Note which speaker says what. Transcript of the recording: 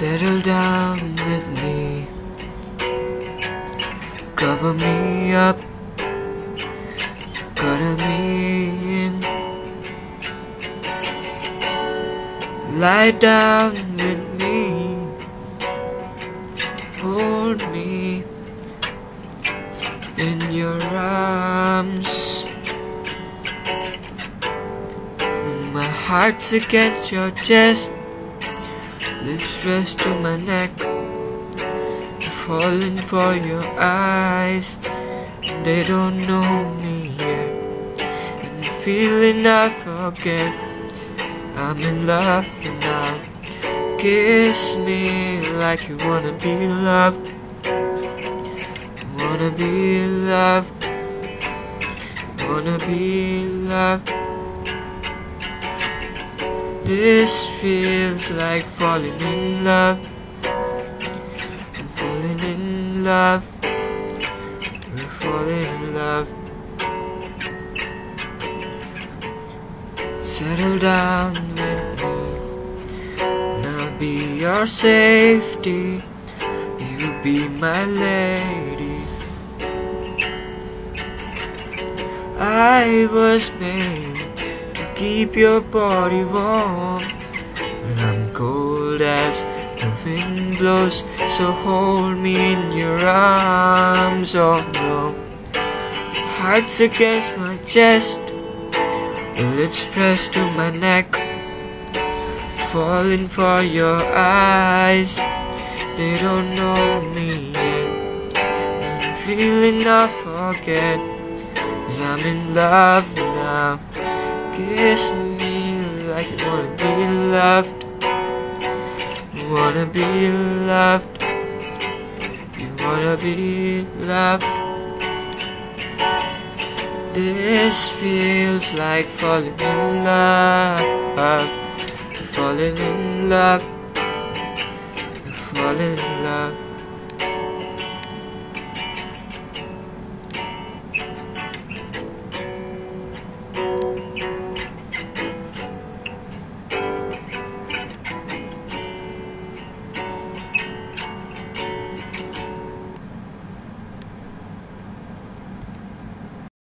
Speaker 1: Settle down with me. Cover me up. Cuddle me in. Lie down with me. Hold me in your arms. My heart's against your chest. Lips pressed to my neck. Falling for your eyes. They don't know me yet. And feeling I forget. I'm in love now. Kiss me like you wanna be loved. Wanna be loved. Wanna be loved. This feels like falling in love. I'm falling in love. We're falling in love. Settle down with me. I'll be your safety. You be my lady. I was made keep your body warm. And I'm cold as the wind blows, so hold me in your arms. Oh no, heart's against my chest, lips pressed to my neck, falling for your eyes. They don't know me yet. I'm feeling I forget. Cause I'm in love now. Kiss me like you wanna be loved. You wanna be loved. You wanna be loved. This feels like falling in love. Falling in love. Falling in love.